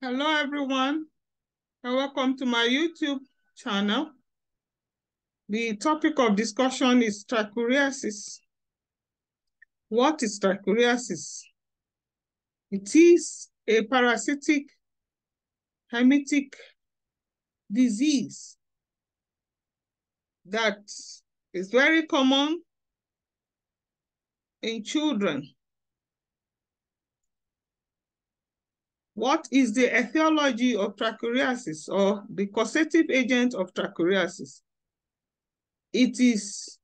Hello, everyone, and welcome to my YouTube channel. The topic of discussion is trichuriasis. What is trichuriasis? It is a parasitic helminthic disease that is very common in children. What is the etiology of trichuriasis or the causative agent of trichuriasis? It is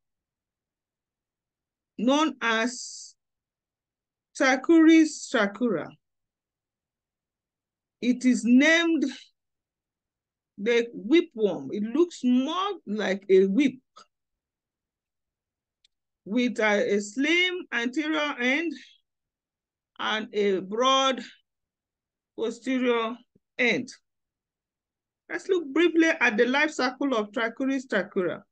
known as Trichuris trichiura. It is named the whipworm. It looks more like a whip with a, a slim anterior end and a broad posterior end. Let's look briefly at the life cycle of Trichuris trichiura.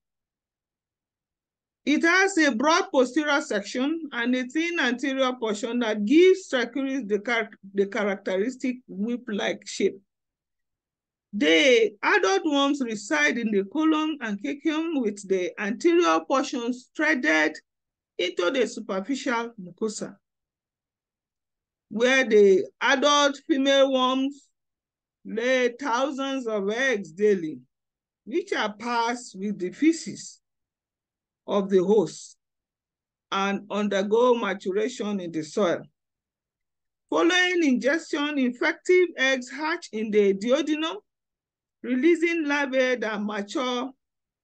It has a broad posterior section and a thin anterior portion that gives Trichuris the, char the characteristic whip-like shape. The adult worms reside in the colon and caecum with the anterior portions threaded into the superficial mucosa, where the adult female worms lay thousands of eggs daily, which are passed with the feces of the host and undergo maturation in the soil. Following ingestion, infective eggs hatch in the duodenum, releasing larvae that mature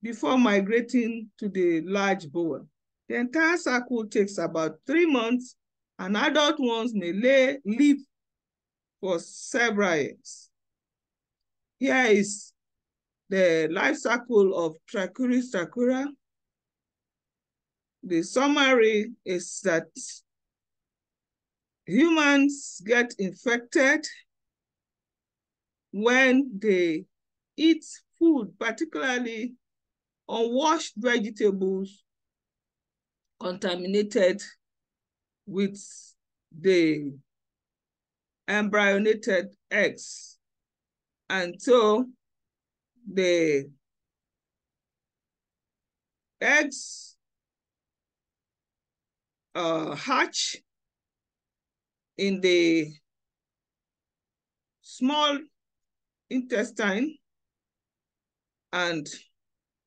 before migrating to the large bowel. The entire cycle takes about three months, and adult ones may lay, live for several years. Here is the life cycle of Trichuris trichiura the summary is that humans get infected when they eat food, particularly unwashed vegetables contaminated with the embryonated eggs. until the eggs uh, hatch in the small intestine and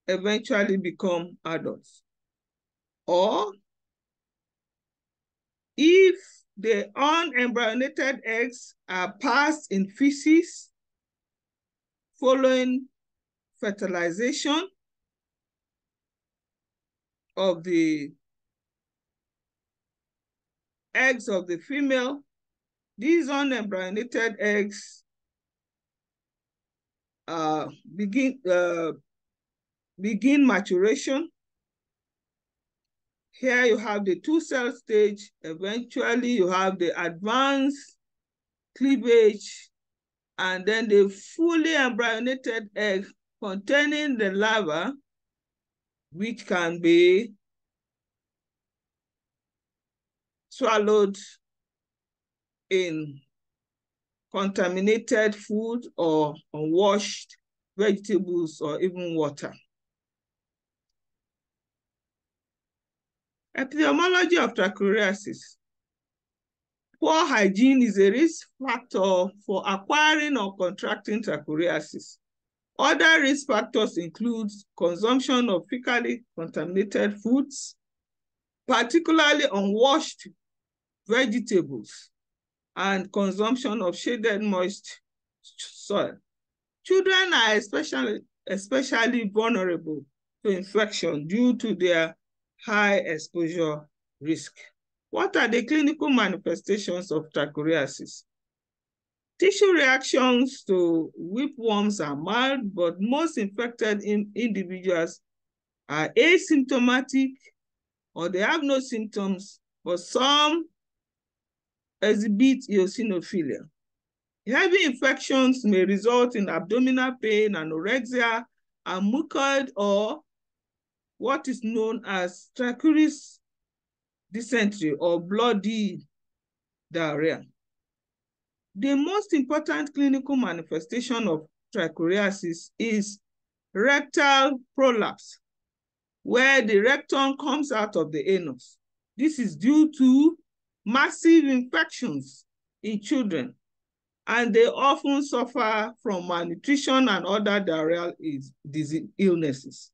eventually become adults. Or if the unembryonated eggs are passed in feces following fertilization of the eggs of the female, these unembryonated eggs uh, begin, uh, begin maturation. Here you have the two cell stage. Eventually you have the advanced cleavage and then the fully embryonated egg containing the larva, which can be swallowed in contaminated food or unwashed vegetables or even water. Epidemiology of trichuriasis. Poor hygiene is a risk factor for acquiring or contracting trichuriasis. Other risk factors include consumption of fecally contaminated foods, particularly unwashed vegetables, and consumption of shaded moist soil. Children are especially, especially vulnerable to infection due to their high exposure risk. What are the clinical manifestations of trichuriasis? Tissue reactions to whipworms are mild, but most infected in individuals are asymptomatic or they have no symptoms, but some exhibit eosinophilia. Heavy infections may result in abdominal pain, anorexia, and mucoid or what is known as trichuris dysentery or bloody diarrhea. The most important clinical manifestation of trichuriasis is rectal prolapse, where the rectum comes out of the anus. This is due to massive infections in children, and they often suffer from malnutrition and other diarrheal illnesses.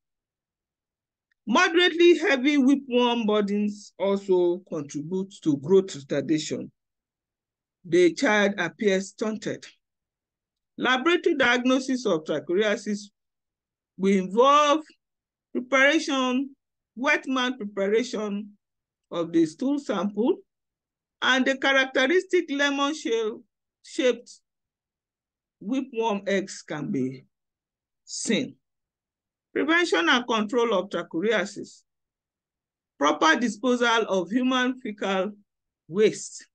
Moderately heavy whipworm burdens also contribute to growth retardation. The child appears stunted. Laboratory diagnosis of trichuriasis will involve preparation, wet mount preparation of the stool sample, and the characteristic lemon shell shaped whipworm eggs can be seen. Prevention and control of trichuriasis. Proper disposal of human fecal waste.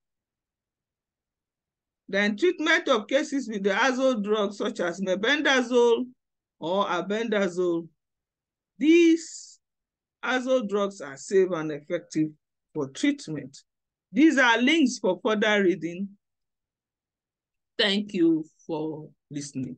Then treatment of cases with the azole drugs such as mebendazole or albendazole. These azole drugs are safe and effective for treatment. These are links for further reading. Thank you for listening.